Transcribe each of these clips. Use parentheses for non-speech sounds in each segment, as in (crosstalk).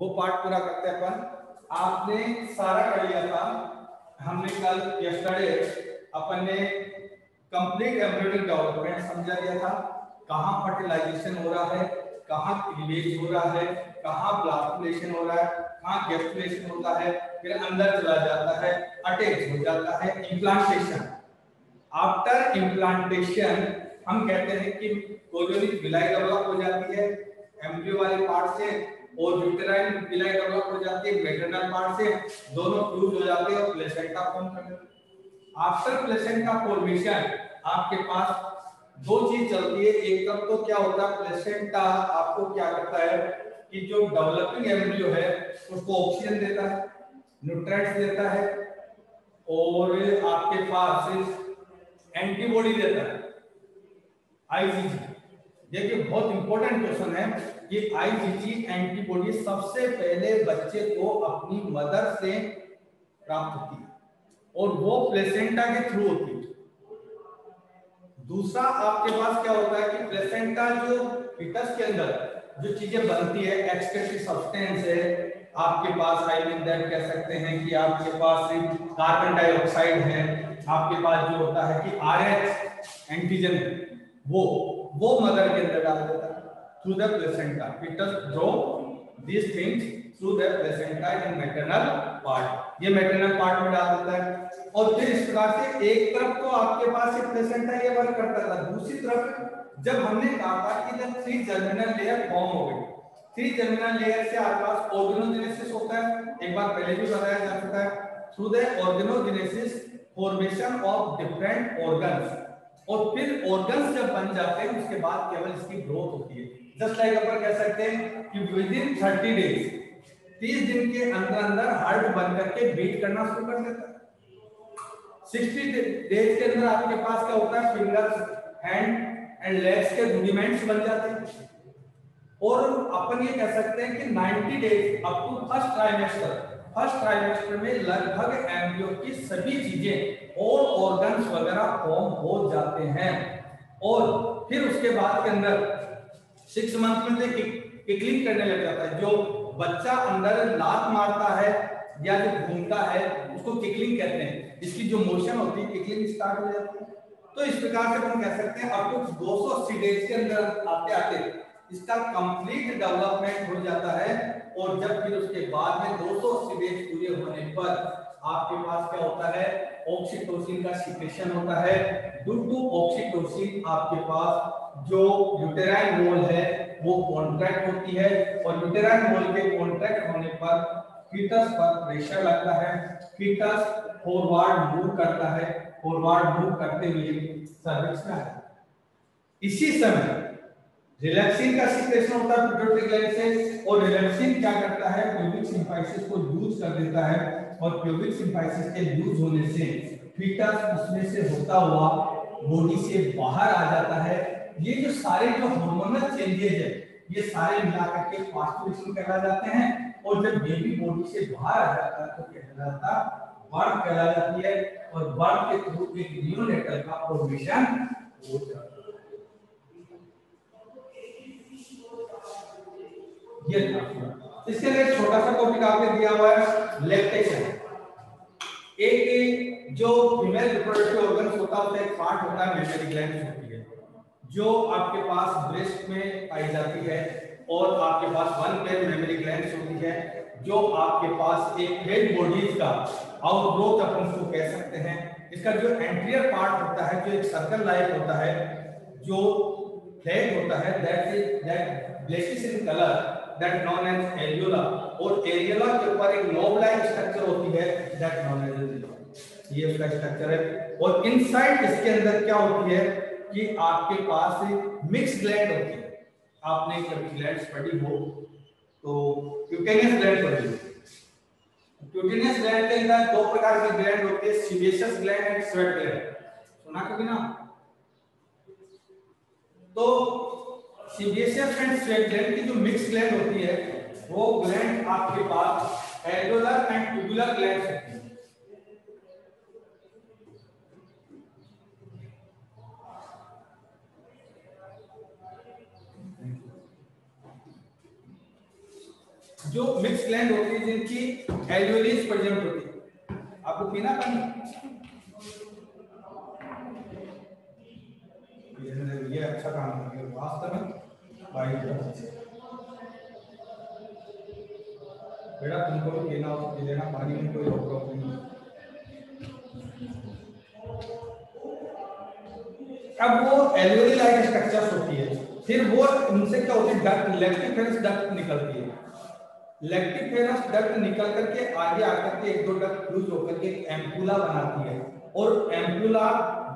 वो पार्ट पूरा करते हैं अपन। आपने सारा कर लिया था। हमने कल यस्टरडे अपन ने कंप्लीट एम्ब्रॉयडरी डेवलपमेंट समझा दिया था। कहाँ फर्टिलाइजेशन हो रहा है, कहाँ क्लीवेज हो रहा है, कहाँ ब्लास्टुलेशन हो रहा है, कहाँ गैस्टुलेशन होता है, फिर अंदर चला जाता है अटैच हो जाता है इम्प्लांटेशन आफ्टर इम्प्लांटेशन हम कहते हैं कि कोलोनिक विलाई डेवलप हो जाती है। एम्ब्रियो वाले पार्ट से और यूटेराइन विलाई डेवलप हो जाती है मैटरनल पार्ट से दोनों फ्यूज हो जाते हैं और प्लेसेंटा फॉर्म करते हैं। आफ्टर प्लेसेंटा फॉर्मेशन आपके पास दो चीज़ चलती है। एक तब तो क्या होता है प्लेसेंटा आपको क्या करता है कि जो डेवलपिंग एम्ब्रियो है, उसको ऑक्सीजन देता है न्यूट्रिएंट्स देता है और आपके पास एंटीबॉडी देता है आईजीजी देखिए, बहुत इंपॉर्टेंट क्वेश्चन है। कि आईजीजी एंटीबॉडी सबसे पहले बच्चे को अपनी मदर से प्राप्त होती है। और वो प्लेसेंटा के थ्रू होती है। दूसरा आपके पास क्या होता है कि प्लेसेंटा जो फिटस के अंदर, जो चीज़ें बनती है एक्सक्रेटरी सब्सटेंस है, आपके पास आई मीन दैट कह सकते हैं कि आपके पास कार्बन डाइऑक्साइड है, आपके पास जो होता है कि आरएच एंटीजन वो वो मदर के अंदर डाल देता है। Through the placenta foetus draw these things through the placenta in maternal part. ये maternal part में डाल देता है। और फिर इस प्रकार से एक तरफ़ तो आपके पास ये प्लेसेंटा ये वर्क करता था। दूसरी तरफ़ जब हमने कहा था कि जब थ्री जर्मिनल लेयर फॉर्म हो गई थ्री जर्मिनल लेयर से आपके पास ऑर्गेनोजेनेसिस होता है। एक बार पहले भी बताया जा चुका है। Through the organogenesis formation of different organs और फिर ऑर्गन्स जब बन जाते हैं, उसके बाद केवल इसकी ग्रोथ होती है। जस्ट लाइक अपन कह सकते हैं कि विद इन 30 डेज़ 30 दिन के अंदर अंदर हार्ट बन करके बीट करना शुरू कर देता है। 60 डेज़ के अंदर आपके पास क्या होता है? फिंगर्स हैंड एंड लेग्स के रूडिमेंट्स बन जाते हैं। और अपन ये कह सकते हैं कि 90 days up to first trimester first trimester में लगभग एम्ब्रियो की सभी चीज़ें और ऑर्गन्स वगैरह फॉर्म हो जाते हैं। और फिर उसके बाद के अंदर सिक्स मंथ में से किकलिंग करने लग जाता है। जो बच्चा अंदर लात मारता है या जो घूमता है, उसको किकलिंग कहते हैं। इसकी जो मोशन होती है, किकलिंग स्टार्ट हो जाती है। तो इस प्रकार से हम कह सकते हैं, अब कुछ 280 डेज़ के अंदर आते आते इसका कंप्लीट डेवलपमेंट हो जाता है। और जब फिर उसके बाद में 280 डेज़ पूरे होने पर आपके पास क्या होता है? ऑक्सीटोसिन का सिक्रेशन होता है। ड्यू टू ऑक्सीटोसिन आपके पास जो यूटेराइन वॉल है, वो कॉन्ट्रैक्ट होती है और यूटेराइन वॉल के कॉन्ट्रैक्ट होने पर फीटस पर प्रेशर लगता है। फीटस फॉरवर्ड मूव करता है। फॉरवर्ड मूव करते हुए सर्विक्स में है। इसी समय रिलैक्सिन का सिक्रेशन होता है पिट्यूटरी ग्लैंड से और रिलैक्सिन क्या करता है? प्यूबिक सिम्फाइसिस को लूज कर देता है। और प्यूबिक सिम्फाइसिस के लूज होने से, फीटस उसमें से होता हुआ बॉडी से बाहर आ जाता है। ये जो सारे जो हार्मोनल चेंजेस है, ये सारे मिलाकर के पास्टुलेशन कहला जाते हैं और जब बेबी बॉडी से बाहर आ जाता है तो कहलाता बर्थ कहला जाती है और बर्थ के थ्रू एक नियोनेटल का फॉर्मेशन हो जाता है। ये इसके लिए छोटा सा टॉपिक आपने दिया हुआ है लैक्टेशन एक जो फीमेल रिप्रोडक्टिव ऑर्गन्स होता है एक पार्ट होता है मेमरी ग्लैंड होती है, जो आपके पास ब्रेस्ट में पाई जाती है और आपके पास वन पेयर मेमोरी ग्लैंड्स होती है, जो आपके पास एक हेड बॉडीज का आउटग्रोथ अपन उसको कह सकते हैं। इसका जो एंटीरियर पार्ट होता है, जो एक सर्कल लाइक होता है, जो फ्लैग होता है that is that blackish in colour that known as areola और एरियोला के ऊपर एक नोब लाइक स्ट्रक्चर होती है दैट नोन एज ये उसका स्ट्रक्चर है। और इनसाइड इसके अंदर क्या होती है कि आपके पास मिक्स ग्लैंड होती है। आपने कभी ग्लैंड्स पढ़ी हो तो क्यूटेनियस ग्लैंड पढ़ी हो। क्यूटेनियस ग्लैंड के अंदर दो प्रकार की ग्लैंड होती है sebaceous gland and sweat gland सुना कभी ना? तो एंड स्वेट ग्लैंड की जो मिक्स ग्लैंड होती है, वो ग्लैंड आपके पास एंड ट्यूबुलर ग्लैंड होती है। जो मिक्स ग्लैंड होती है, जिनकी एल्यूलिस प्रेजेंट होती है। आपको पीना पानी ये अच्छा काम कर रही वास्तव में भाई बेटा तुमको भी पीना पी लेना, पानी में कोई रोक टोक नहीं। अब वो एल्वेरी लाइक स्ट्रक्चर्स होती है, फिर वो उनसे क्या होती है डक्ट लैक्टिक फेरस डक्ट निकलती है। लैक्टिक फेरस डक्ट निकल करके आगे आकर के एक दो डक्ट फ्यूज होकर के एम्पुला बनाती है। और एम्पुला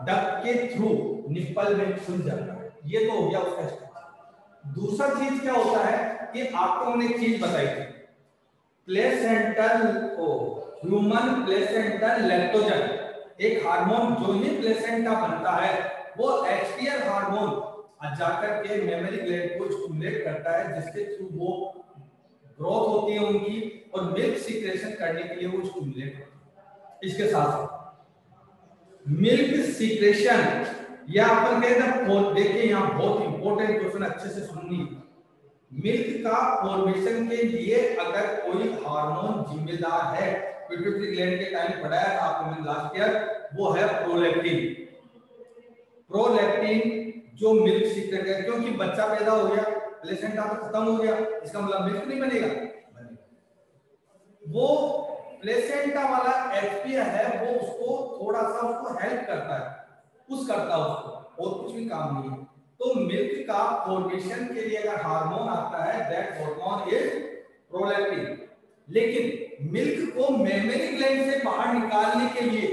डक्ट के थ्रू निप्पल में खुल जाता है। ये तो हो गया उसका स्ट्रक्चर दूसरा चीज़ क्या होता है कि आपको हमने चीज़ बताई थी। प्लेसेंटल को ह्यूमन प्लेसेंटल लैक्टोजन एक हार्मोन जो ही प्लेसेंटा बनता है, वो एचपीआर हार्मोन जाकर के मेमोरी ग्लैंड को स्टिमुलेट करता है, जिसके थ्रू वो ग्रोथ होती है उनकी और मिल्क सीक्रेशन करने के लिए वो स्टिमुलेट होती है। इसके साथ साथ मिल्क सीक्रेशन। या अपन कहते हैं देखिए यहाँ बहुत इंपॉर्टेंट क्वेश्चन अच्छे से सुननी मिल्क का फॉर्मेशन के लिए अगर कोई हार्मोन जिम्मेदार है पिट्यूटरी ग्लैंड के टाइम पढ़ाया था आपको मैंने लास्ट ईयर वो है प्रोलैक्टिन प्रोलैक्टिन जो मिल्क सीक्रेट है, क्योंकि बच्चा पैदा हो गया प्लेसेंटा तो खत्म हो गया, इसका मतलब मिल्क नहीं बनेगा। वो प्लेसेंटा वाला एचपीआर है, वो उसको थोड़ा सा उसको हेल्प करता है। पुश करता है उसको और कुछ भी काम नहीं है। तो मिल्क का फॉर्मेशन के लिए अगर हार्मोन आता है दैट हार्मोन इज़ प्रोलैक्टिन लेकिन मिल्क को मेमोरी ग्लैंड से बाहर निकालने के लिए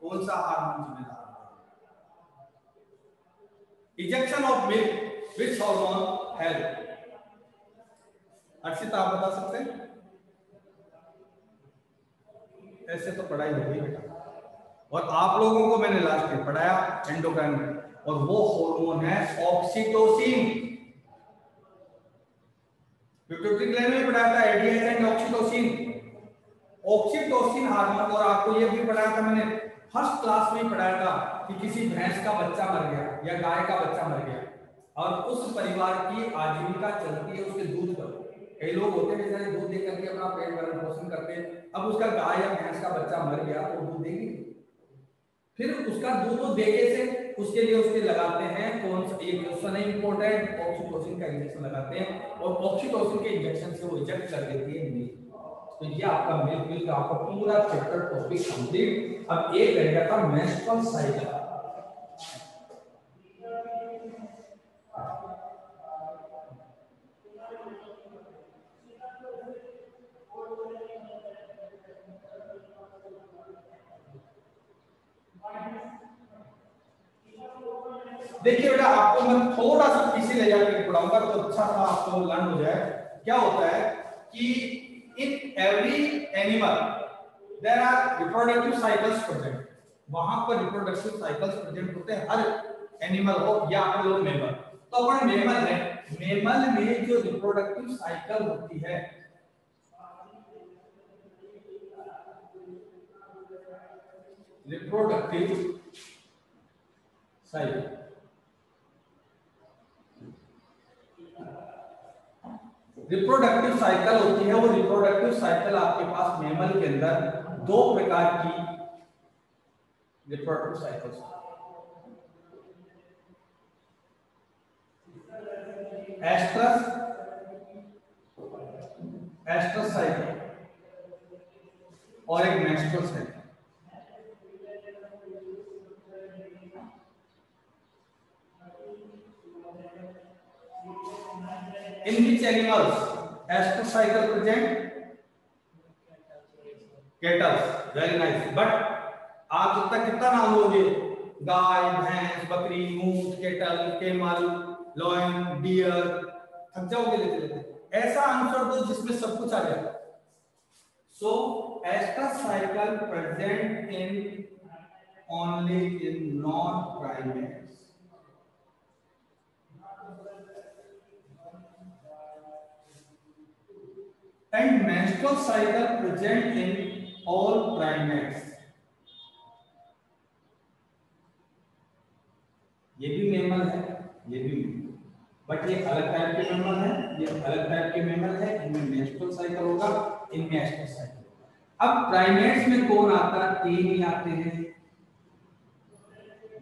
कौन सा हार्मोन जिम्मेदार ejection of milk which hormone help Arshita आप बता सकते हैं? ऐसे तो पढ़ाई हो गई बेटा। और आप लोगों को मैंने लास्ट में पढ़ाया एंडोक्राइन और वो हार्मोन है ऑक्सीटोसिन पढ़ाया था ऑक्सीटोसिन ऑक्सीटोसिन हार्मोन और आपको ये भी पढ़ाया था मैंने फ़र्स्ट क्लास में पढ़ाया था कि किसी भैंस का बच्चा मर गया या गाय का बच्चा मर गया। और उस परिवार की आजीविका चलती है, उसके दूध पर। कई लोग होते हैं बेचारे दूध दे करके अपना पेट भरण पोषण करते हैं। अब उसका गाय या भैंस का बच्चा मर गया तो दूध देगी। फिर उसका दूध वो देने से उसके लिए उसके लगाते हैं कौन सा, ये क्वेश्चन है इंपॉर्टेंट ऑक्सीटोसिन का इंजेक्शन लगाते हैं और ऑक्सीटोसिन के इंजेक्शन से वो इजेक्ट कर देती है मिल्क तो ये आपका मिल्क मिल्क आपका पूरा चैप्टर टॉपिक कंप्लीट अब एक घंटा का मेंस्ट्रुअल साइकिल देखिए बेटा, आपको मैं थोड़ा सा पीछे ले जाकर पढ़ाऊँगा तो अच्छा सा आपको लर्न हो जाए। क्या होता है कि in every animal, there are reproductive cycles present वहाँ पर reproductive cycles present होते हैं, हर एनिमल हो या अपन लोग मेमल तो अपन मेमल है। मेमल में जो रिप्रोडक्टिव साइकिल होती है रिप्रोडक्टिव साइकिल रिप्रोडक्टिव साइकिल होती है, वो रिप्रोडक्टिव साइकिल आपके पास मेमल के अंदर दो प्रकार की reproductive cycles oestrus oestrus cycle और एक menstrual cycle in which animals? Astrocycle present, cattle. Very nice. But आप जब तक कितना नाम लोगे? गाय, भैंस, बकरी ऊँट केटल केमल लॉयन डियर थक जाओगे लेते लेते। ऐसा आंसर दो जिसमें सब कुछ आ जाए। So oestrus cycle present in only in non primate and menstrual cycle present in all primates. ये भी मेमल है, ये भी बट ये अलग टाइप के मेमल है, ये अलग टाइप के मेमल है, इनमें मेंस्ट्रुअल साइकिल होगा, इनमें एस्टर साइकिल अब प्राइमेट्स में कौन आता है? तीन ही आते हैं.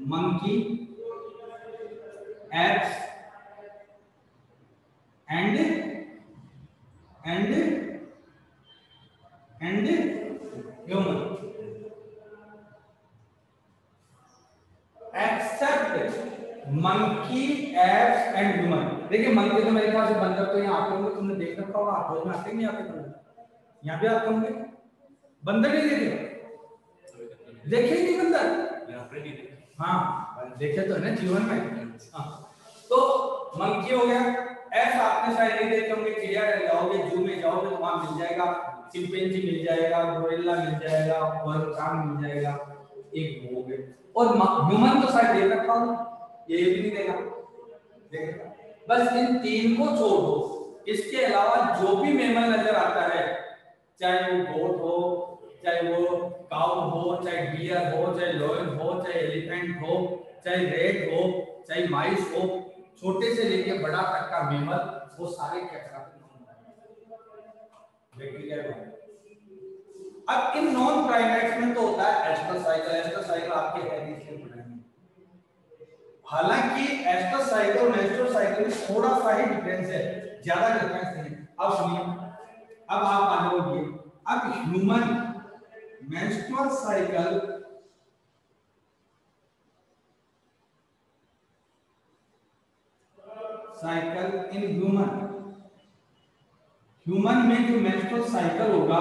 Monkey apes and and and human except monkey apes and human देखिए मंकी तो मेरे ख्याल से बंदर तो यहाँ आते होंगे, तुमने देख रखा होगा आप में आते नहीं आते बंदर यहाँ भी आते होंगे। बंदर नहीं देखे देखे नहीं बंदर हाँ? देखे तो है ना, जीवन में। हाँ। तो मंकी हो गया एस आपने शायद नहीं देखे होंगे चिड़िया जाओगे, जू में जाओगे तो वहाँ मिल जाएगा, चिंपैंजी मिल जाएगा, गोरिल्ला मिल जाएगा ओरंगटान मिल जाएगा, एक हो गए। और ह्यूमन तो शायद देख रखा हूँ ये भी नहीं देखा। बस इन तीन को छोड़। दो इसके अलावा जो भी मेमल नज़र आता है, चाहे वो गोट हो, चाहे वो काउ हो, चाहे डियर हो, चाहे लॉयन हो, चाहे एलिफेंट हो, चाहे रेड हो, चाहे माइस हो छोटे से लेके बड़ा तक का मेमल वो सारे हैं अब इन नॉन प्राइमेट्स में तो होता है एस्टर साइकिल एस्टर साइकिल आपके है इसलिए पढ़ेंगे हालाँकि एस्टर साइकिल और नेस्टर साइकिल में थोड़ा सा ही डिफरेंस है, ज़्यादा डिफरेंस नहीं अब सुनिए, अब आप बढ़िए अब human menstrual cycle cycle in human human में जो मेंस्ट्रुअल साइकिल होगा,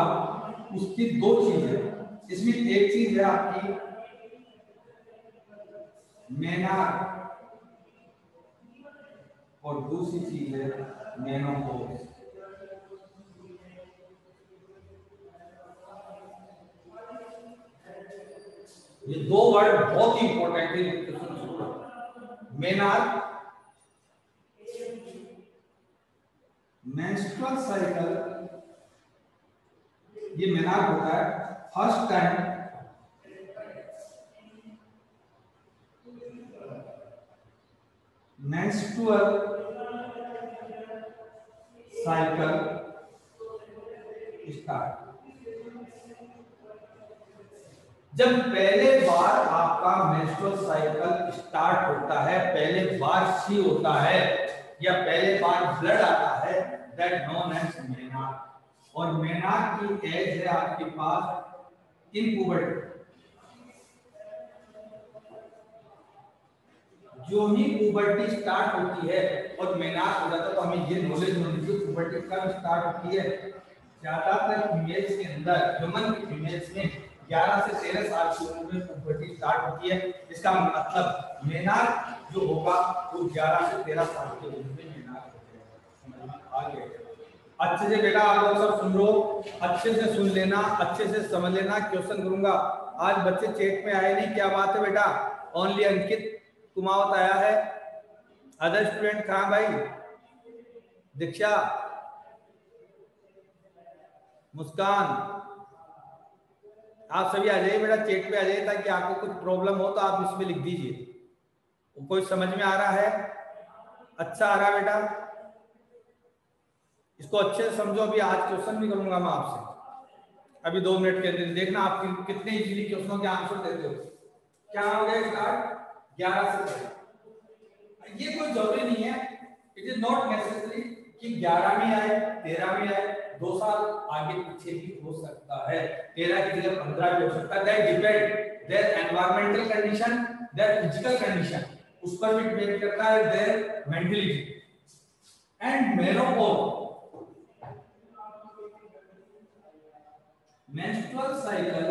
उसकी दो चीज़ इसमें एक चीज़ है आपकी, मेनार। और दूसरी चीज़ है मेनोपोज ये दो वर्ड बहुत ही इंपॉर्टेंट है मेनार मेंस्ट्रुअल साइकिल ये मेनार होता है first time menstrual cycle start जब पहले बार आपका मेंस्ट्रुअल साइकिल स्टार्ट होता है, पहले बार सी होता है या पहले बार ब्लड आता है दैट नोन एज मेनार और मेनाक की एज है आपके पास इन पुबर्टी जो ही पुबर्टी स्टार्ट होती है, और मेनाक हो जाता है तो हमें ये नॉलेज होनी चाहिए पुबर्टी कब स्टार्ट होती है? ज़्यादातर फीमेल्स के अंदर ह्यूमन फीमेल्स में 11 से 13 साल की उम्र में पुबर्टी स्टार्ट होती है। इसका मतलब मेनाक जो होगा, वो 11 से 13 साल की उम्र में मेनाक हो। जाएगा आगे अच्छे से बेटा आप लोग सब सुन लो, अच्छे से सुन लेना, अच्छे से समझ लेना क्वेश्चन करूँगा। आज बच्चे चेक में आए नहीं, क्या बात है बेटा? ओनली अंकित कुमावत आया है। अदर स्टूडेंट कहा भाई? दीक्षा? मुस्कान? आप सभी आ जाइए बेटा चेक पे आ जाइए ताकि आपको कुछ प्रॉब्लम हो तो आप इसमें लिख दीजिए। कोई समझ में आ रहा है? अच्छा आ रहा बेटा? इसको अच्छे से समझो। अभी आज क्वेश्चन भी करूँगा मैं आपसे। अभी दो मिनट के अंदर। देखना आप कितने इजीली क्वेश्चनों के आंसर देते हो। क्या हो गया स्टार्ट ग्यारह से ये कोई ज़रूरी नहीं है। इट इज़ नॉट नेसेसरी कि ग्यारह में आए, तेरह में आए। दो साल आगे पीछे भी हो सकता है। तेरह की जगह पंद्रह भी हो सकता है। Depend their environmental condition their physical condition उस पर भी डिपेंड करता है their mentality and menopause menstrual cycle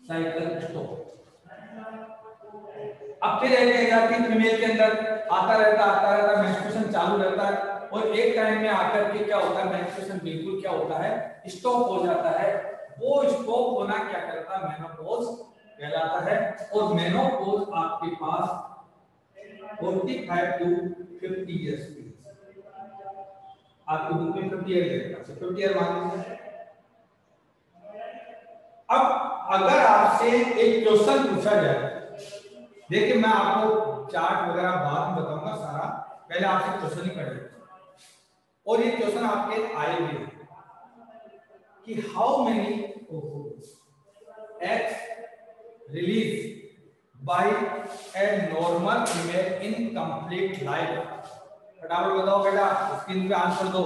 cycle stop अब फिर एक जाती फीमेल के अंदर? आता रहता आता रहता मेंस्ट्रुएशन चालू रहता है। और एक टाइम में आकर के क्या होता है मेंस्ट्रुएशन बिल्कुल क्या होता है? स्टॉप हो जाता है। वो स्टॉप होना क्या करता है? मेनोपॉज कहलाता है। और मेनोपॉज आपके पास 45 टू 50 इयर्स की आपके बुक में फिफ्टी ईयर देगा अच्छा फिफ्टी ईयर मान लीजिए अब अगर आपसे एक क्वेश्चन पूछा जाए देखिए, मैं आपको चार्ट वगैरह बाद में बताऊँगा सारा। पहले आपसे क्वेश्चन ही कर और ये क्वेश्चन आपके आए भी कि how many eggs release by a normal female in complete life फटाफट बताओ बेटा स्क्रीन पे आंसर दो।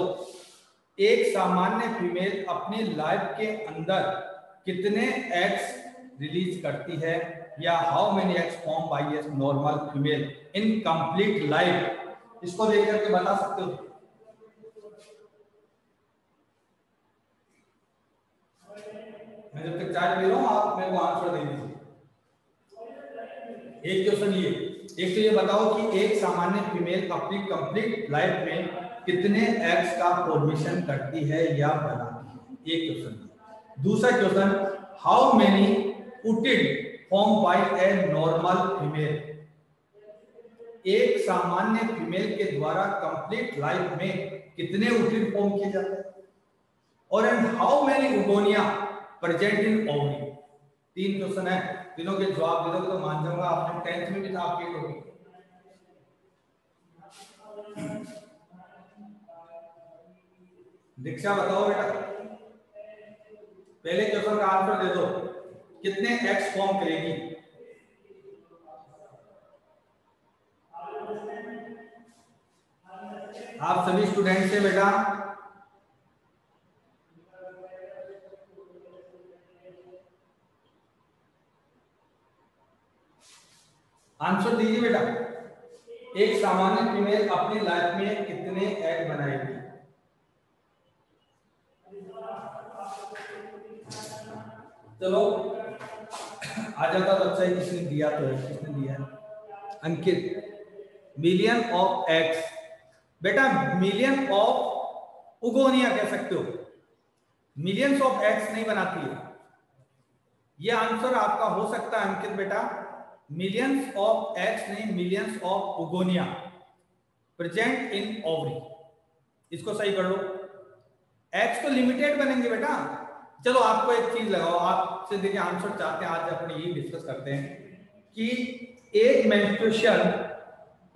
एक सामान्य फीमेल अपनी लाइफ के अंदर कितने एक्स रिलीज़ करती है? या how many eggs form by a normal female in complete life इसको देख करके बता सकते हो? मैं जब तक चाय पी रहा हूँ, आप मेरे को आंसर दे दीजिए। एक क्वेश्चन ये, एक तो ये बताओ कि एक सामान्य फीमेल अपनी कंप्लीट लाइफ में कितने एग्स का फॉर्मेशन करती है या बनाती है? एक क्वेश्चन दूसरा question how many ootid form by a normal female एक सामान्य फीमेल के द्वारा कंप्लीट लाइफ में कितने उटिड फॉर्म किए जाते हैं? और and how many oogonia present in ovary तीन क्वेश्चन है। तीनों के जवाब दे दो तो मान जाऊँगा। आपने टेंथ में भी था आपके टॉपिक दीक्षा बताओ बेटा। पहले क्वेश्चन का आंसर दे दो। कितने एक्स फॉर्म करेगी? आप सभी स्टूडेंट से बेटा? आंसर दीजिए बेटा। एक सामान्य फीमेल अपनी लाइफ में कितने एग बनाएगी? चलो आ जाता तो अच्छा किसने दिया तो है, किसने दिया अंकित। मिलियन ऑफ़ एक्स बेटा मिलियन ऑफ़ उगोनिया कह सकते हो। मिलियंस ऑफ़ एक्स नहीं बनाती है। ये आंसर आपका हो सकता है, अंकित बेटा। मिलियंस ऑफ़ एक्स नहीं millions of oogonia. Present in ovary इसको सही कर लो। एक्स तो लिमिटेड बनेंगे बेटा। चलो आपको एक चीज़ लगाओ, आपसे देखिए आंसर चाहते हैं, आज अपने ये डिस्कस करते हैं कि एक मेंस्ट्रुएशन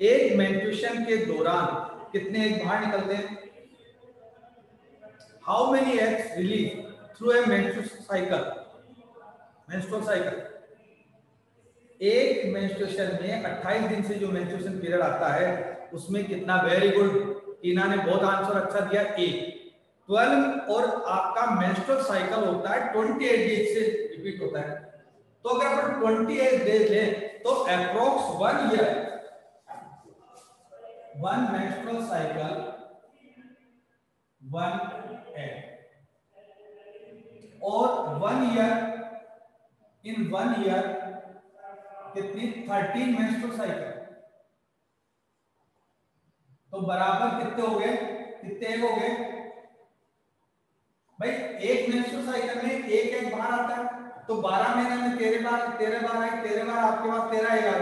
एक मेंस्ट्रुएशन के दौरान कितने एग बाहर निकलते हैं? How many eggs release through a menstrual cycle menstrual cycle एक मेंस्ट्रुएशन में 28 दिन से जो मेंस्ट्रुएशन पीरियड आता है, उसमें कितना वेरी गुड टीना ने बहुत आंसर अच्छा दिया, एक। 12 और आपका मेंस्ट्रुअल साइकिल होता है 28 डेज़ से रिपीट होता है। तो अगर अपन 28 डेज़ ले तो approx one year one menstrual cycle one egg और one year in one year कितनी? थर्टीन मेंस्ट्रुअल साइकिल तो बराबर कितने हो गए? कितने हो गए? भाई, एक मेंस्ट्रुअल साइकिल में एक एक बार आता है तो 12 महीने में तेरह बार तेरह बार आए तेरह बार, आपके पास तेरह एक आ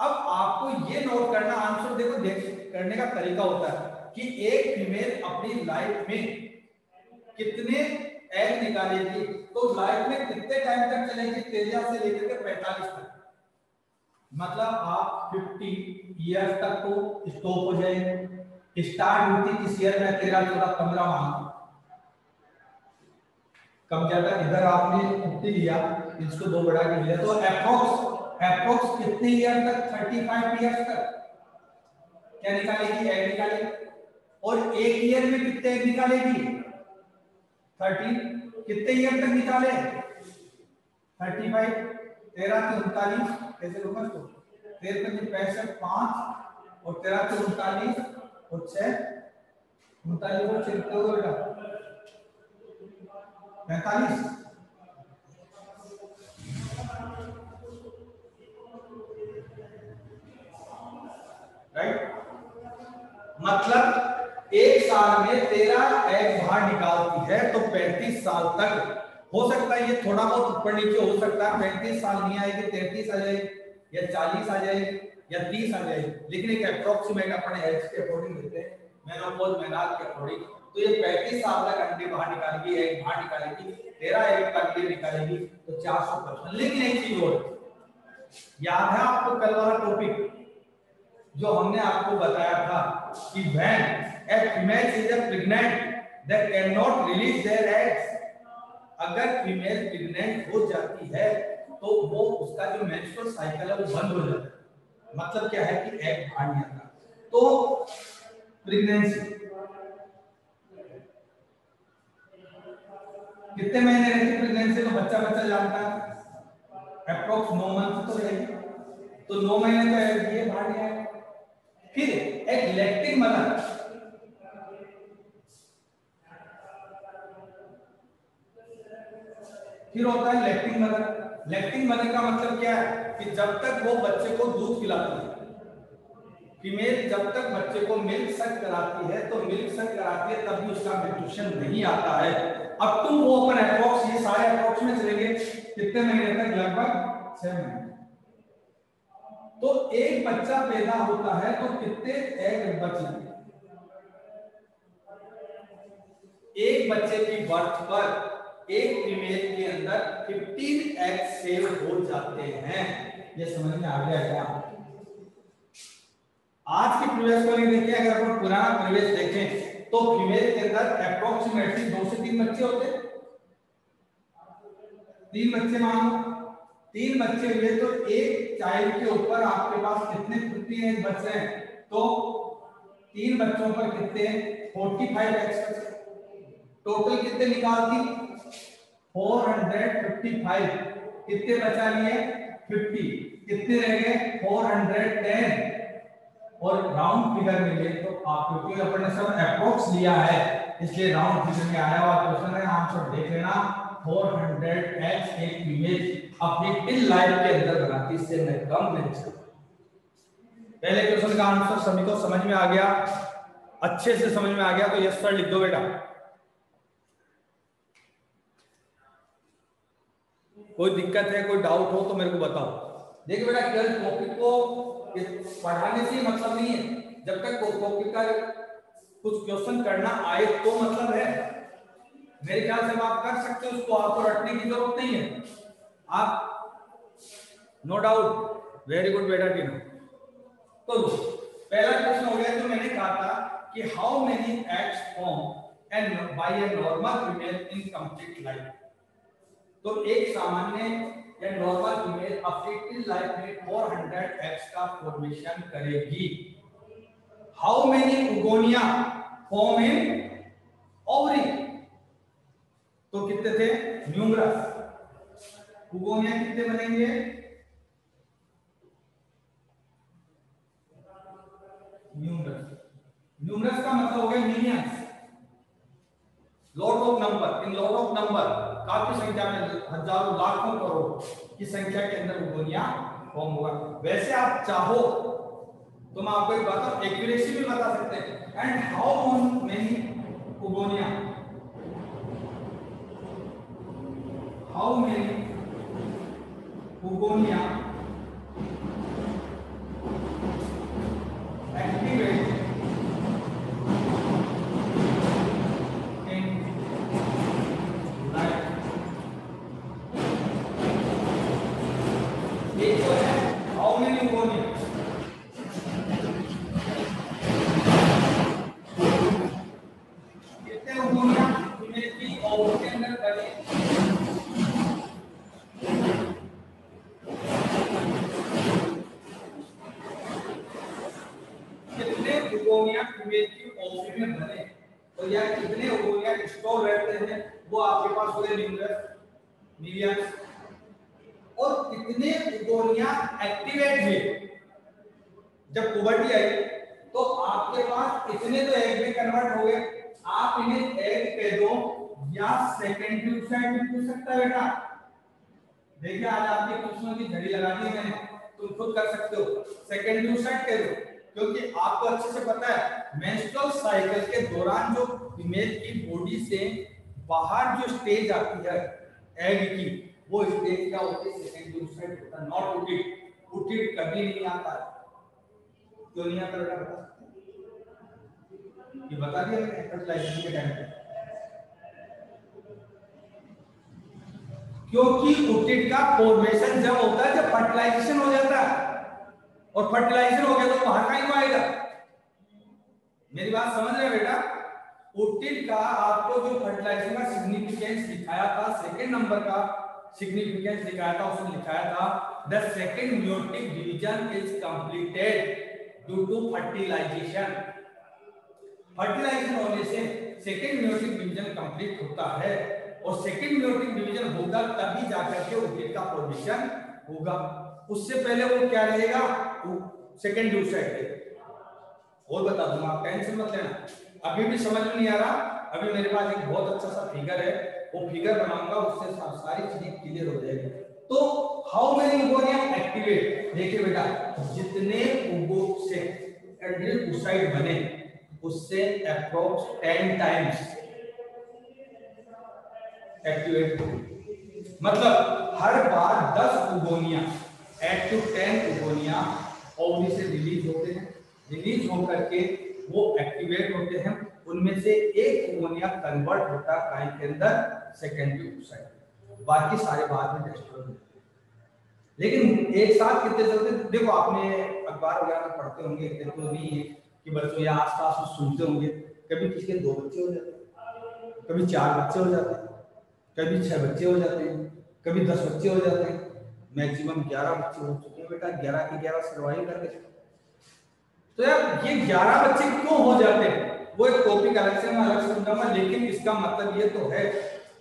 अब आपको ये नोट करना आंसर देखो, देख, करने का तरीका होता है कि एक फीमेल अपनी लाइफ में कितने एग निकालेगी तो लाइफ में कितने टाइम तक चलेगी, तेरह से लेकर के पैंतालीस तक। मतलब आप 50 ईयर तक तो स्टॉप हो जाएँगे। स्टार्ट होती किस ईयर में? तेरह, चौदह, पंद्रह माह कम ज़्यादा इधर आपने फिफ्टी लिया, इसको दो बढ़ा के लिया। तो अप्रोक्स अप्रोक्स कितने ईयर तक? 35 ईयर्स तक। क्या निकालेगी? एग निकालेगी। और एक ईयर में कितने एग निकालेगी? 30 कितने ईयर तक निकाले? 35 तेरह से उनतालीस। कैसे लूँगा इसको तेरह पंजे पैंसठ, पाँच। और तेरह से उनतालीस और छह। उनतालीस और छह होगा बेटा? पैतालीस। राइट मतलब एक साल में तेरह एग बाहर निकालती है तो पैंतीस साल तक। हो सकता है ये थोड़ा बहुत ऊपर नीचे हो सकता है, पैंतीस साल नहीं आएगी, तैतीस आ जाएगी, या चालीस आ जाएगी, या तीस आ जाएगी। लेकिन एक अप्रोक्सीमेट अपने एज के अकॉर्डिंग देते हैं मेनोपॉज मेनाज के अकॉर्डिंग तो ये पैंतीस साल तक अंडे बाहर निकालेगी एग बाहर निकालेगी, तेरह एग का लिए निकालेगी तो चार सौ पचपन लेकिन एक चीज़ और, याद है आपको कल वाला टॉपिक जो हमने आपको बताया था कि when a female is a pregnant that cannot release their eggs अगर फीमेल प्रेग्नेंट हो जाती है तो वो उसका जो मेंस्ट्रुअल साइकिल है, वो बंद हो जाता है। मतलब क्या है कि एग बाहर नहीं आता। तो प्रेगनेंसी कितने महीने रहती प्रेगनेंसी तो बच्चा बच्चा जानता है? अप्रोक्स नौ मंथ तो रहेगी तो नौ महीने तो एग ये नहीं आएगा फिर एक लैक्टिंग मदर फिर होता है लैक्टिंग मदर लैक्टिंग मदर का मतलब क्या है? कि जब तक वो बच्चे को दूध पिलाती है फीमेल जब तक बच्चे को मिल्क सक कराती है तो मिल्क सक कराती है, तब भी उसका न्यूट्रिशन नहीं आता है। अब तुम वो अपन अप्रोक्स ये सारे अप्रोक्स में चलेंगे कितने महीने तक? लगभग छह महीने। तो एक बच्चा पैदा होता है तो कितने एग बचे एक बच्चे की बर्थ पर एक फीमेल के अंदर 15 एग सेव हो जाते हैं। ये समझ में आ गया क्या? आज की प्रीवियस को देखें अगर अपन पुराना प्रीवियस देखें तो फीमेल के अंदर अप्रोक्सीमेटली दो से तीन बच्चे होते तीन बच्चे मानो। तीन बच्चे हुए तो एक चाइल्ड के ऊपर आपके पास कितने एग बच्चे हैं? तो तीन बच्चों पर कितने फोर्टी फाइव एक्स टोटल कितने निकालती फोर हंड्रेड फिफ्टी फाइव कितने बचा लिए? फिफ्टी कितने रह गए? फोर हंड्रेड टेन और राउंड फिगर में ले तो आप क्योंकि अपन ने सब अप्रोक्स लिया है, इसलिए राउंड फिगर में आया हुआ क्वेश्चन है आंसर देख लेना। 400 एक्स एक इमेज अपनी टिल लाइफ के अंदर बनाती इससे मैं कम नहीं सकता। पहले क्वेश्चन का आंसर सभी को समझ में आ गया। अच्छे से समझ में आ गया तो यस सर लिख दो बेटा। कोई दिक्कत है, कोई डाउट हो तो मेरे को बताओ। देखिए बेटा कल टॉपिक को पढ़ाने से मतलब नहीं है। जब तक टॉपिक का कुछ क्वेश्चन करना आए तो मतलब है। मेरे ख्याल से आप कर सकते हो उसको, आपको रटने की ज़रूरत नहीं है। आप नो डाउट वेरी गुड बेटा टीनो तो पहला क्वेश्चन हो गया तो मैंने कहा था कि how many eggs form and by a normal female in complete life तो एक सामान्य या नॉर्मल फीमेल अपनी लाइफ में 400 एग्स का फॉर्मेशन करेगी। How many oogonia form in ovary तो कितने थे? न्यूमरस उगोनिया कितने बनेंगे? न्यूमरस न्यूमरस का मतलब हो गया millions lot of number in lot of number काफ़ी संख्या में हज़ारों, लाखों करोड़ की संख्या के अंदर दुनिया फॉर्म होगा वैसे आप चाहो तो मैं आपको एक बात एक्यूरेसी भी बता सकते हैं। And how many oogonia how many Hugonia activate in life? एक तो है how many Hugonia कितने Hugonia इमेज की और के अंदर बने कितने उगोनिया इमेज की ओवरी में बने तो या कितने उगोनिया स्टोर रहते हैं वो आपके पास पूरे न्यूमरस मिलियंस और कितने उगोनिया एक्टिवेट हुए जब पुबर्टी आई तो आपके पास इतने तो एग में कन्वर्ट हो गए आप इन्हें एग कह दो या सेकेंडरी साइड में पूछ सकता है बेटा देखिए आज आपके क्वेश्चनों की झड़ी लगा दी मैंने तुम खुद कर सकते हो। सेकेंडरी साइड कह दो क्योंकि आपको अच्छे से पता है मेंस्ट्रुअल साइकिल के दौरान जो फीमेल की बॉडी से बाहर जो स्टेज आती है एग की, वो स्टेज क्या होती है? सेकंड सेकेंडरी साइड होता है नॉट उटिड उटिड कभी नहीं आता। क्यों नहीं आता बेटा? बता दिया फर्टिलाइजेशन के टाइम पे। क्योंकि उटिड का फॉर्मेशन जब होता है, जब फर्टिलाइजेशन हो जाता है। और फर्टिलाइजेशन हो गया तो बाहर को आएगा। मेरी बात समझ रहे बेटा? ओटिड का आपको जो फर्टिलाइजेशन का सिग्निफिकेंस दिखाया था सेकंड नंबर का सिग्निफिकेंस दिखाया था, उसने दिखाया था the second meiotic division is completed due to fertilisation fertilisation होने से सेकंड म्यूटिक डिवीज़न कंप्लीट होता है। और सेकंड म्यूटिक डिवीज़न होगा तभी जाकर के ओटिड का प्रोडक्शन होगा। उससे पहले वो क्या रहेगा? सेकंड ड्यू साइड और बता दूँगा आप टेंशन मत लेना। अभी भी समझ में नहीं आ रहा। अभी मेरे पास एक बहुत अच्छा सा फिगर है। वो फिगर बनाऊँगा, उससे सारी चीज़ें क्लियर हो जाएगी। तो हाउ मेनी उगोनिया एक्टिवेट देखिए बेटा, जितने उगो से एड्रिल बने, उससे अप्रोक्स 10 टाइम्स एक्टिवेट मतलब हर बार 10 oogonia eight to 10 oogonia ovary से रिलीज़ होते हैं। रिलीज़ होकर के वो एक्टिवेट होते हैं। उनमें से एक अमोनिया कन्वर्ट होता है काई के अंदर सेकेंडरी ऑक्साइड बाकी सारे बाद में डिस्ट्रॉय होते लेकिन एक साथ कितने चलते देखो, आपने अखबार वगैरह में पढ़ते होंगे इतने तो नहीं है कि बच्चों या आसपास सुनते होंगे। कभी किसी के दो बच्चे हो जाते हैं, कभी चार बच्चे हो जाते हैं। कभी छह बच्चे हो जाते हैं, कभी दस बच्चे हो जाते हैं। मैक्सिमम ग्यारह बच्चे हो चुके हैं बेटा, ग्यारह के ग्यारह सर्वाइव करके तो यार, ये ग्यारह बच्चे क्यों हो जाते हैं? वो एक टॉपिक अलग से मैं अलग समझाऊँगा लेकिन इसका मतलब ये तो है,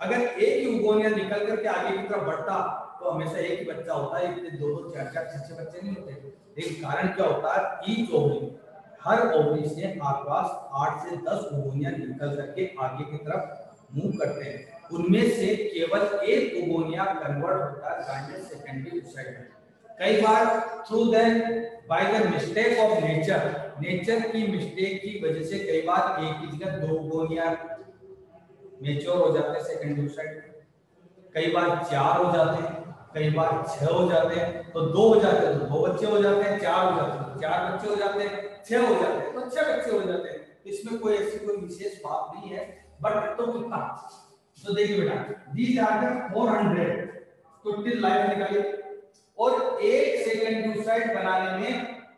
अगर एक ही उगोनिया निकल करके आगे की तरफ़ बढ़ता तो हमेशा एक ही बच्चा होता है, इतने दो दो, चार चार, छह छह बच्चे नहीं होते। लेकिन कारण क्या होता है? ईच ओवरी हर ओवरी से आठ से दस उगोनिया निकल करके आगे की तरफ़ मूव करते हैं। उनमें से केवल एक उगोनिया कन्वर्ट होता है सेकेंडरी साइड कई बार through the by the mistake of nature nature की मिस्टेक की वजह से कई बार एक ही जगह दो गोनिया मेच्योर हो जाते हैं सेकंडरी साइड कई बार चार हो जाते हैं, कई बार छह हो जाते हैं तो दो हो जाते हैं तो दो बच्चे हो जाते हैं, चार हो जाते हैं, चार बच्चे हो जाते हैं, छह हो जाते हैं तो छह बच्चे हो जाते हैं। इसमें कोई ऐसी कोई विशेष बात नहीं है, बट तो तो देखिए बेटा दीज आर द 400 तो टिल लाइफ निकालिए। और एक सेकंड डूसाइड बनाने में,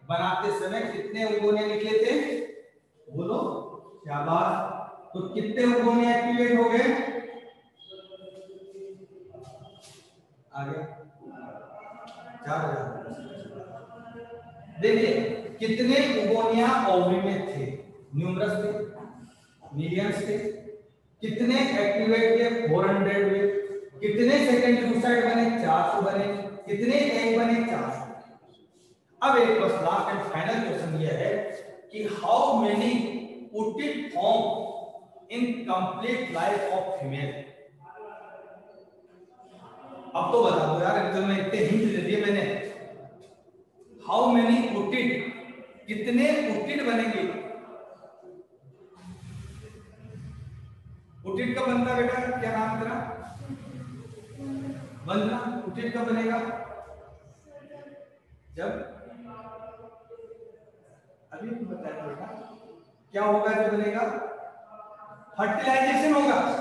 बनाते समय कितने उगोने निकले थे बोलो शाबाश तो कितने उगोने एक्टिवेट हो गए? आगे। चार हज़ार। देखिए, कितने उगोनिया ओवरी में थे? न्यूमरस थे? मिलियंस थे? कितने एक्टिवेट थे 400 में। कितने सेकंड डूसाइड बने? 400 बने। कितने टैग बने? चार अब एक बस लास्ट एंड फाइनल क्वेश्चन ये है कि how many would form in complete life of female अब तो बता दो यार एकदम में इतने हिंट दे दिए मैंने। हाउ मेनी उटिड कितने उटिड बनेंगे? उटिड का बनता बेटा, क्या नाम तेरा? बनना उचित कब बनेगा? जब? अभी तो बताया बेटा, क्या होगा जब बनेगा? फर्टिलाइजेशन होगा।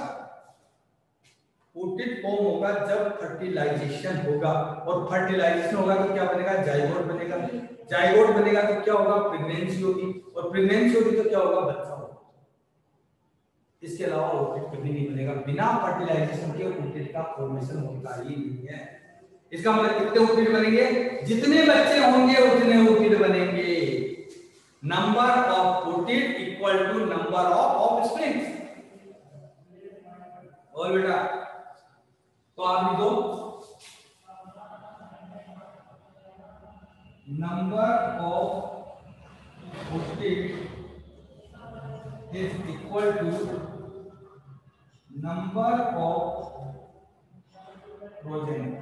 उटित फॉर्म होगा जब फर्टिलाइजेशन होगा। और फर्टिलाइजेशन होगा तो क्या बनेगा? जाइगोट बनेगा। जाइगोट बनेगा तो क्या होगा? प्रेगनेंसी होगी। और प्रेगनेंसी होगी तो क्या होगा? बच्चा। इसके अलावा ओर्किड कभी नहीं बनेगा बिना फर्टिलाइजेशन के ओर्किड का फॉर्मेशन होता ही नहीं है। इसका मतलब कितने ओर्किड बनेंगे? जितने बच्चे होंगे, उतने ओर्किड बनेंगे। Number of orchid equal to number of of springs और बेटा तो आप लिखो number of orchid is equal to number of progeny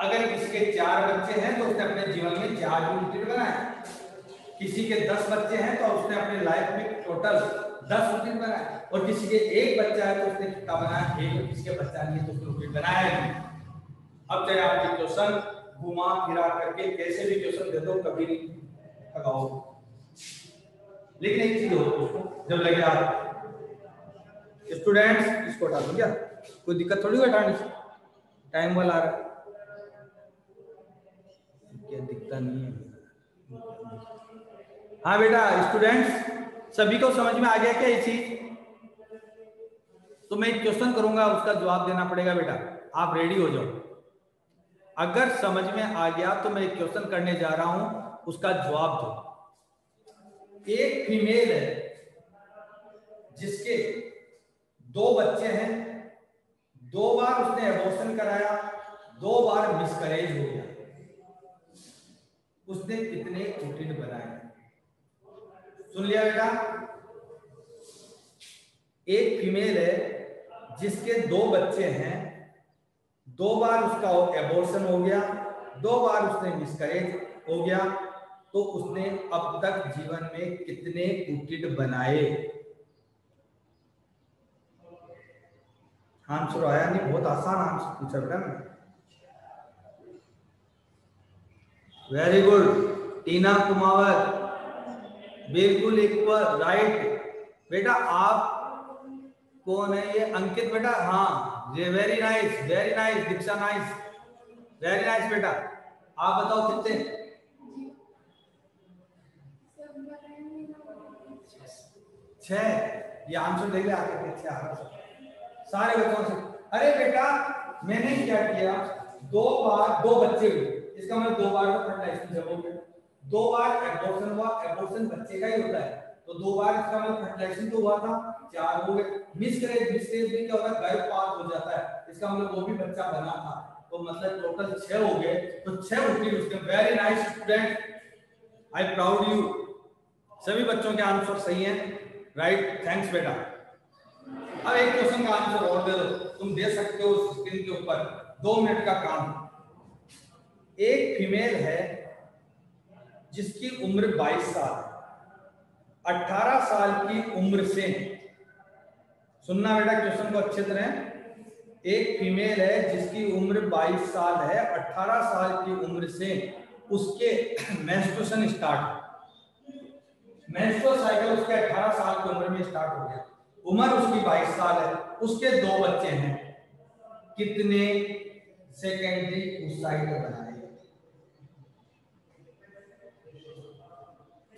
अगर किसी चार बच्चे हैं तो उसने अपने जीवन में चार यूनिट बनाए। किसी के दस बच्चे हैं तो उसने अपने लाइफ में टोटल दस यूनिट बनाए। और किसी के एक बच्चा है तो उसने कितना बनाया? एक। किसी के बच्चा नहीं तो उसने यूनिट बनाया नहीं। अब चाहे आपके क्वेश्चन घुमा फिरा करके, कैसे भी क्वेश्चन दे दो, कभी नहीं थकाओ लेकिन एक चीज़ हो उसको, जब लगे आप स्टूडेंट्स इसको हटा दो क्या? कोई दिक्कत थोड़ी हटाने से? टाइम वाला आ रहा है। होता नहीं है? हाँ बेटा स्टूडेंट्स सभी को समझ में आ गया क्या ये चीज़? तो मैं एक क्वेश्चन करूँगा, उसका जवाब देना पड़ेगा बेटा। आप रेडी हो जाओ। अगर समझ में आ गया तो मैं एक क्वेश्चन करने जा रहा हूँ, उसका जवाब दो। एक फीमेल है, जिसके दो बच्चे हैं। दो बार उसने एबॉर्शन कराया, दो बार मिसकरेज हो गया। उसने कितने कुटिन बनाए? सुन लिया बेटा। एक फीमेल है, जिसके दो बच्चे हैं। दो बार उसका एबॉर्शन हो गया, दो बार उसने मिसकरेज हो गया। तो उसने अब तक जीवन में कितने कुटिट बनाए? आंसर आया नहीं, बहुत आसान आंसर पूछा बेटा मैं वेरी गुड टीना कुमावत, बिल्कुल इक्वल राइट बेटा आप कौन है ये? अंकित बेटा? हाँ ये very nice very nice Diksha nice very nice बेटा। आप बताओ कितने? छह? आंसर देख ले आगे छह सारे बच्चों से? अरे बेटा, मैंने क्या किया? दो बार, दो बच्चे हुए। इसका मतलब दो बार का फर्टिलाइजेशन जब हो दो बार एबॉर्शन हुआ एबॉर्शन बच्चे का ही होता है। तो दो बार इसका मतलब फर्टिलाइजेशन तो हुआ था, चार हो गए। मिसकरेज मिसकरेज में क्या होता है? गर्भपात हो जाता है। इसका मतलब वो भी बच्चा बना था। तो मतलब टोटल छह हो गए। तो छह उठी उसके। Very nice student I proud you सभी बच्चों के आंसर सही हैं। राइट थैंक्स बेटा अब एक क्वेश्चन का आंसर और दे दो। तुम दे सकते हो स्क्रीन के ऊपर। दो मिनट का काम। एक फीमेल है जिसकी उम्र 22 साल। 18 साल की उम्र से। सुनना बेटा क्वेश्चन को अच्छे तरह। एक फीमेल है जिसकी उम्र 22 साल है। 18 साल की उम्र से उसके (coughs) मेंस्ट्रुएशन स्टार्ट मेंस्ट्रुअल साइकिल उसके 18 साल की उम्र में स्टार्ट हो गया। उम्र उसकी 22 साल है। उसके दो बच्चे हैं। कितने सेकेंडरी उसाइड बनाए?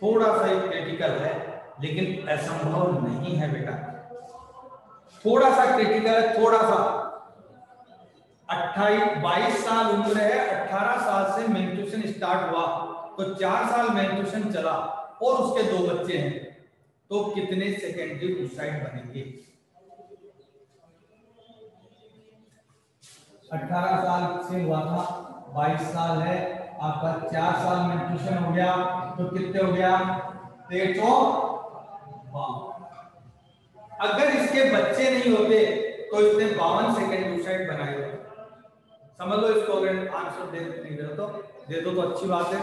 थोड़ा सा क्रिटिकल है, लेकिन असंभव नहीं है बेटा। थोड़ा सा क्रिटिकल है, थोड़ा सा। अट्ठाईस, बाईस साल उम्र है अठारह साल से मेंस्ट्रुएशन स्टार्ट हुआ। तो चार साल मेंस्ट्रुएशन चला। और उसके दो बच्चे हैं तो कितने सेकेंडरी ओसाइड बनेंगे? 18 साल से हुआ था 22 साल है, आपका चार साल में ट्यूशन हो गया तो कितने हो गया? तेरह अगर इसके बच्चे नहीं होते तो इसने बावन सेकेंड ओसाइड बनाए होते। समझ लो इसको अगर आंसर दे नहीं तो। दे दो तो अच्छी बात है।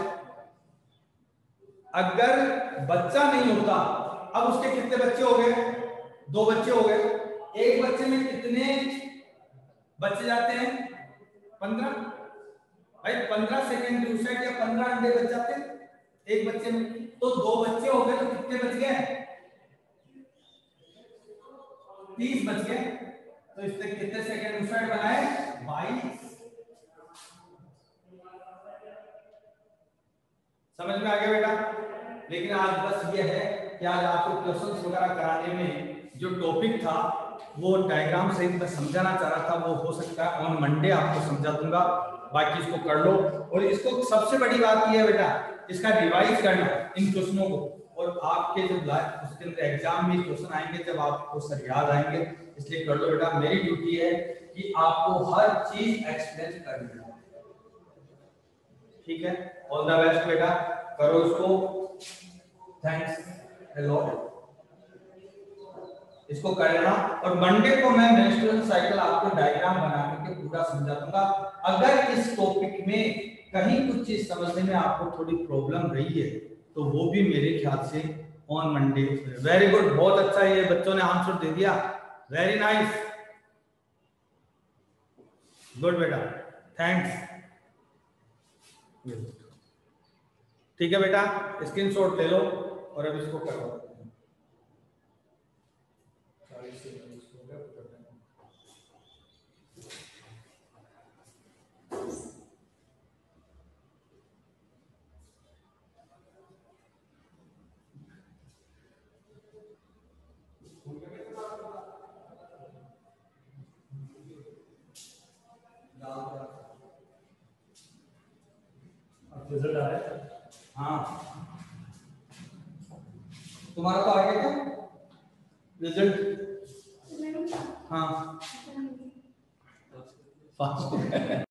अगर बच्चा नहीं होता, अब उसके कितने बच्चे हो गए? दो बच्चे हो गए। एक बच्चे में कितने बच्चे जाते हैं? पंद्रह? भाई, पंद्रह सेकेंड यूसाइड या पंद्रह अंडे बच जाते हैं एक बच्चे में? तो दो बच्चे हो गए तो कितने बच गए? तीस बच गए। तो इसने कितने सेकेंड बनाए? बाईस। समझ में आ गया बेटा? लेकिन आज बस ये है कि आज आपको क्वेश्चन वगैरह कराने में जो टॉपिक था, वो डायग्राम सहित मैं समझाना चाह रहा था, वो हो सकता है ऑन मंडे आपको समझा दूँगा। बाकी इसको कर लो। और इसको सबसे बड़ी बात यह है बेटा, इसका रिवाइज करना इन क्वेश्चनों को। और आपके जब उसके अंदर एग्ज़ाम में क्वेश्चन आएँगे, जब आपको सर याद आएँगे, इसलिए कर लो बेटा। मेरी ड्यूटी है कि आपको हर चीज़ एक्सप्लेन करनी है। ठीक है? ऑल द बेस्ट बेटा। करो इसको। थैंक्स इसको कर लेना और मंडे को मैं मेंस्ट्रुअल साइकिल आपको डायग्राम बना के पूरा समझा दूँगा। अगर इस टॉपिक में कहीं कुछ चीज़ समझने में आपको थोड़ी प्रॉब्लम रही है तो वो भी मेरे ख्याल से ऑन मंडे वेरी गुड बहुत अच्छा ये। बच्चों ने आंसर दे दिया। वेरी नाइस गुड बेटा। थैंक्स ठीक है बेटा स्क्रीनशॉट ले लो और अब इसको करो रिज़ल्ट आ रहा है। तुम्हारा तो आ गया क्या? रिज़ल्ट हाँ। फास्ट